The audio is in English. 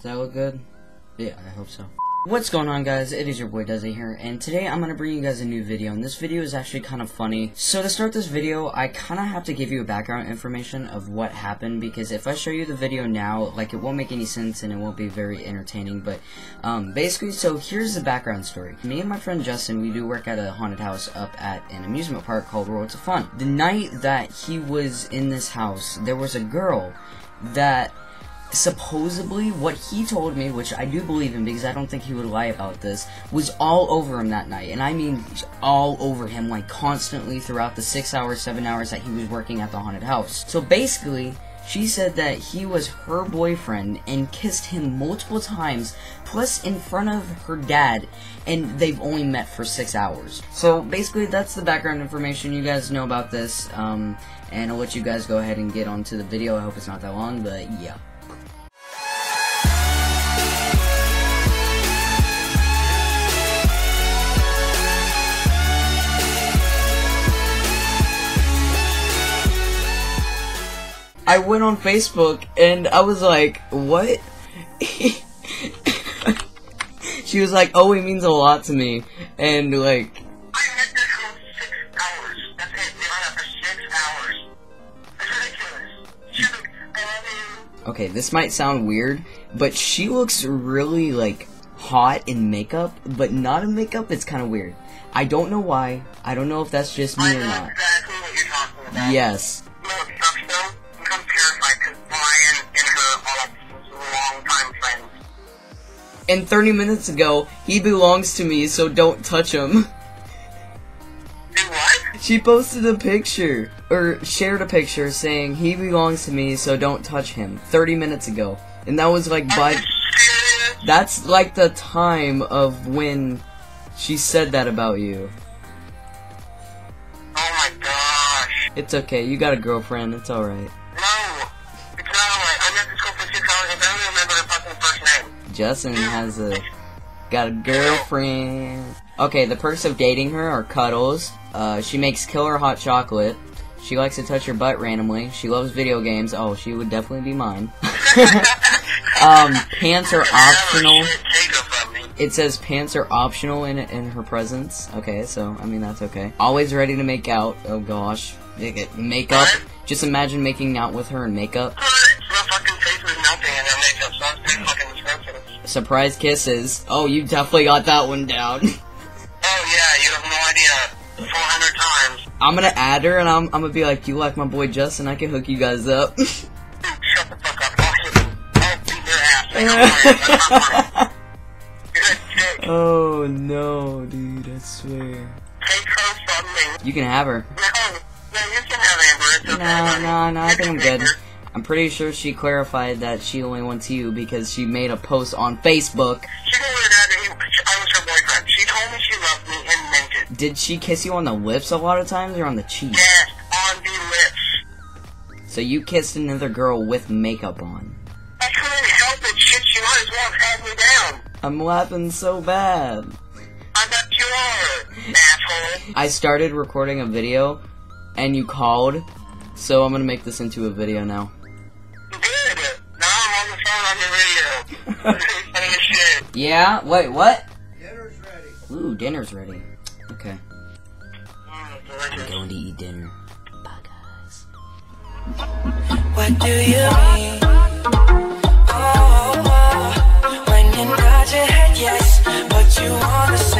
Does that look good? Yeah, I hope so. What's going on guys, it is your boy Dezah here, and today I'm gonna bring you guys a new video, and this video is actually kind of funny. So to start this video, I kinda have to give you a background information of what happened, because if I show you the video now, like it won't make any sense and it won't be very entertaining, but um, basically, so here's the background story. Me and my friend Justin, we do work at a haunted house up at an amusement park called Worlds of Fun. The night that he was in this house, there was a girl that supposedly what he told me, which I do believe him because I don't think he would lie about this, was all over him that night. And I mean all over him, like constantly throughout the six hours, seven hours that he was working at the haunted house. So basically, she said that he was her boyfriend and kissed him multiple times, plus in front of her dad, and they've only met for six hours. So basically, that's the background information you guys know about this, um, and I'll let you guys go ahead and get onto the video. I hope it's not that long, but yeah. I went on Facebook and I was like, what? she was like, oh, it means a lot to me. And like, I met this girl six hours. That's it. We hung out for six hours. That's ridiculous. She's like, I love you. okay, this might sound weird, but she looks really like hot in makeup, but not in makeup. It's kind of weird. I don't know why. I don't know if that's just me I or not. exactly what you're talking about. Yes. And 30 minutes ago, he belongs to me, so don't touch him. What? She posted a picture, or shared a picture saying, he belongs to me, so don't touch him, 30 minutes ago. And that was like by, oh, that's like the time of when she said that about you. Oh my gosh. It's okay, you got a girlfriend, it's alright. Justin has a, got a girlfriend. Okay, the perks of dating her are cuddles, uh, she makes killer hot chocolate, she likes to touch your butt randomly, she loves video games, oh, she would definitely be mine. um, pants are optional. Shit, Take her from me. It says pants are optional in in her presence. Okay, so I mean that's okay. Always ready to make out. Oh gosh, make makeup. Just imagine making out with her in makeup. Surprise kisses. Oh, you definitely got that one down. Oh yeah, you have no idea. 400 times. I'm gonna add her and I'm I'm gonna be like, you like my boy Justin? I can hook you guys up. Shut the fuck up. I'll I'll beat your ass. Like, don't worry, that's not funny. You're a dick. oh no, dude! I swear. Take her from me. You can have her. No, no, you can have Amber. It's okay, No, no, no. I think I'm good. Her. I'm pretty sure she clarified that she only wants you because she made a post on Facebook. She told me that he- I was her boyfriend. She told me she loved me and meant it. Did she kiss you on the lips a lot of times or on the cheek? Yes, on the lips. So you kissed another girl with makeup on. I couldn't help it. Shit, she might as well have had me down. I'm laughing so bad. I bet you are, asshole. I started recording a video and you called, so I'm gonna make this into a video now. Yeah? Wait, what? Dinner's ready. Ooh, dinner's ready. Okay. I'm going to eat dinner. Bye, guys. What do you mean? Oh, oh, when you nod your head yes, but you wanna say no. What do